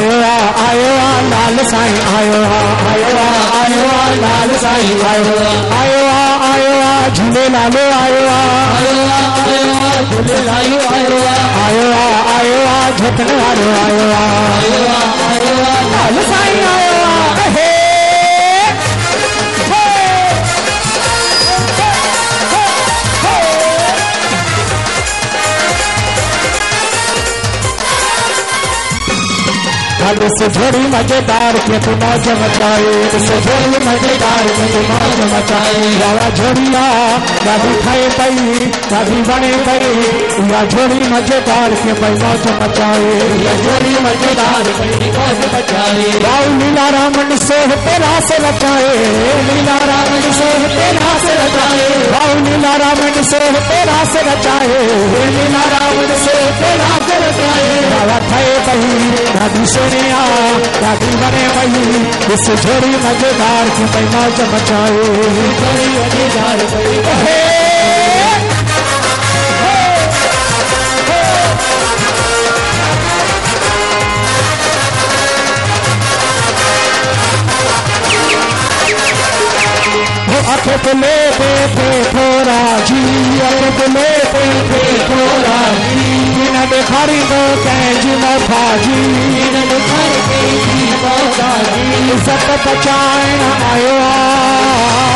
लाल साईं आयो आहे आयो आहे आयो आहे लाल साईं आयो आहे आयो आहे आयो आहे झूलेलाल आयो आहे झूलेलाल आयो आहे आयो आहे आयो आहे झटण वारो आयो आहे लाल साईं आयो से थोड़ी मज़ेदार के तू मौज मचाए। से थोड़ी मज़ेदार के तू मौज मचाए। यारा झोड़िया दादी खाए पई दादी बने पई। या झोड़ी मज़ेदार के पई मौज मचाए। या झोड़ी मज़ेदार बड़ी मौज बचाए राव लीला रामन से तेरा से रचाए। लीला रामन से तेरा से रचाए। राव लीला रामन से तेरा से रचाए। लीला रामन से तेरा से रचाए। बाबा थे बही दादी सोने आ बने बही इस झोड़ी मज़ेदार की ले पे पे थोरा जी अख ले पे पे थोरा जी। तो कैज न फाजी दिन भर के जी मौजा जी सत पचाइण आयो। साईं